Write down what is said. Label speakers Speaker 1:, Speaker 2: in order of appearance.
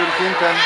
Speaker 1: supirkint ten